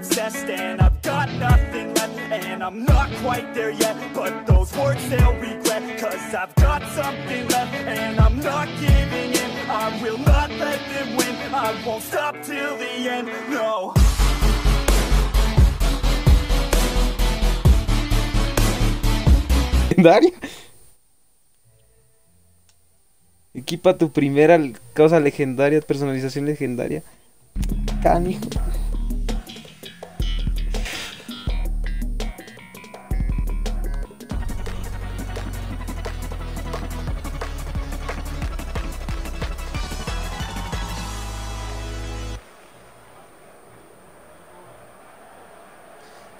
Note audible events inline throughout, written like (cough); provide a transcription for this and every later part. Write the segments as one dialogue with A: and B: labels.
A: obsessed and I've got nothing left and I'm not quite there yet but those words they'll regret cause I've got something left and I'm not giving in I will not let them win I won't stop till the end no
B: legendaria. Equipa tu primera cosa legendaria, personalización legendaria. Canijo.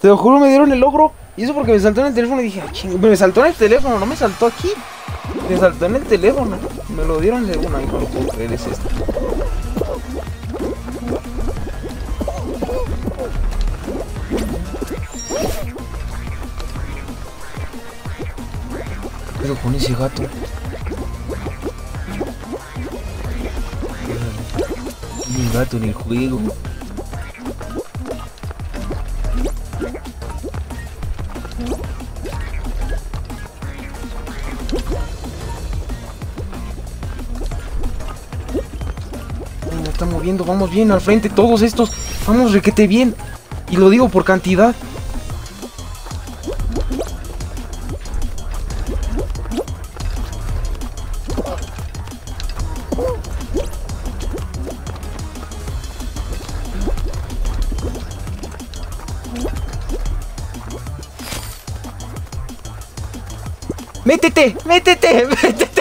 B: Te lo juro, me dieron el logro. Y eso porque me saltó en el teléfono y dije, ah, ching, me saltó en el teléfono, no me saltó aquí. Me saltó en el teléfono. Me lo dieron de una y no puedo creer, es esto. Pero con ese gato. Ni gato en el juego. Vamos bien al frente, todos estos. Vamos requete bien. Y lo digo por cantidad. ¡Métete! ¡Métete! (laughs) ¡Métete!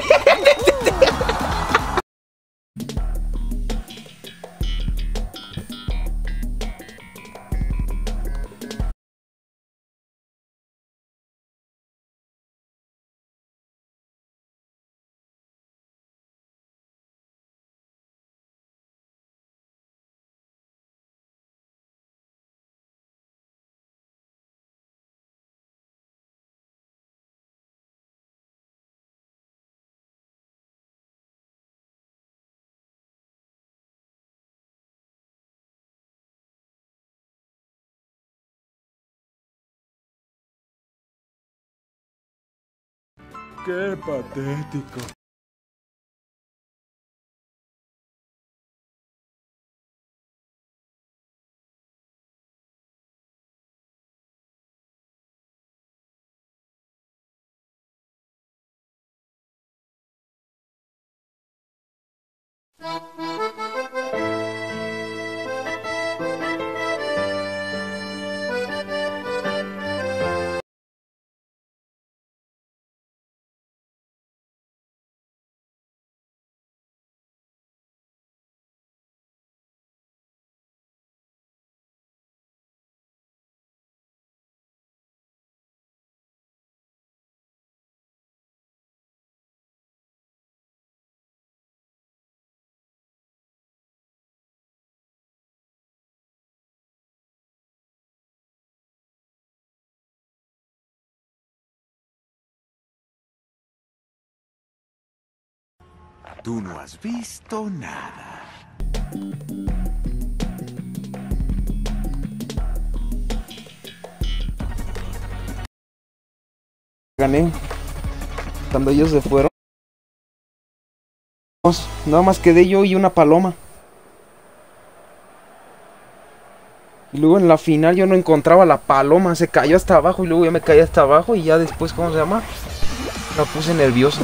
C: Qué patético.
D: Tú no has visto nada.
B: Gané. Cuando ellos se fueron. Nada más quedé yo y una paloma. Y luego en la final yo no encontraba la paloma, se cayó hasta abajo y luego ya me caí hasta abajo y ya después, ¿cómo se llama? La puse nervioso.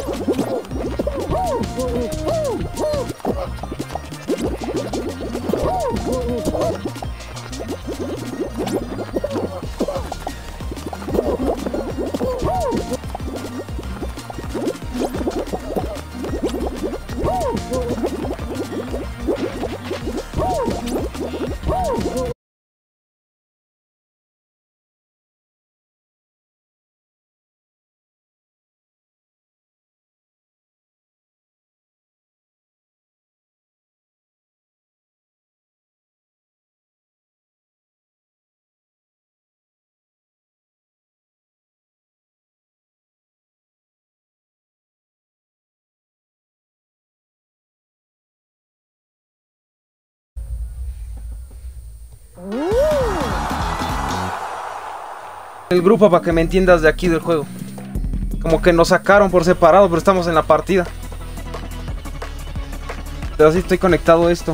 B: El grupo para que me entiendas de aquí del juego. Como que nos sacaron por separado, pero estamos en la partida. Pero sí estoy conectado a esto.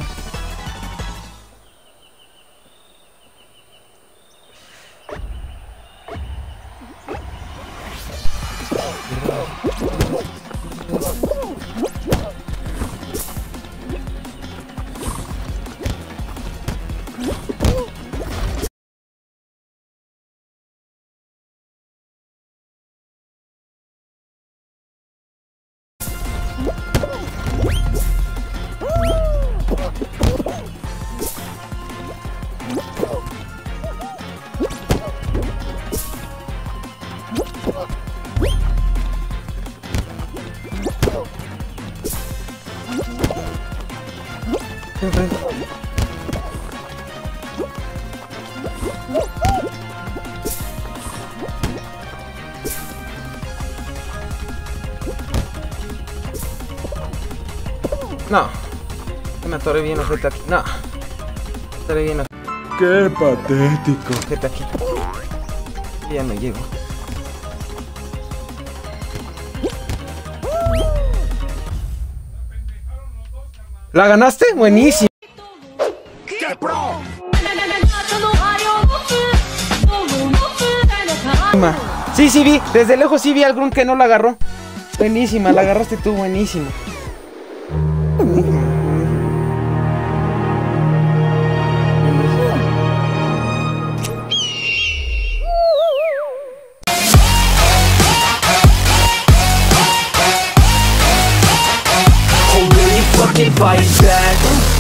B: No. Me atoré bien ojete aquí. No. Atoré bien
C: Qué patético.
B: ojete aquí. Ya no llego. ¿La ganaste? Buenísimo. Sí, sí vi. Desde lejos sí vi a algún que no la agarró. Buenísima, la agarraste tú, buenísima.
A: Fight back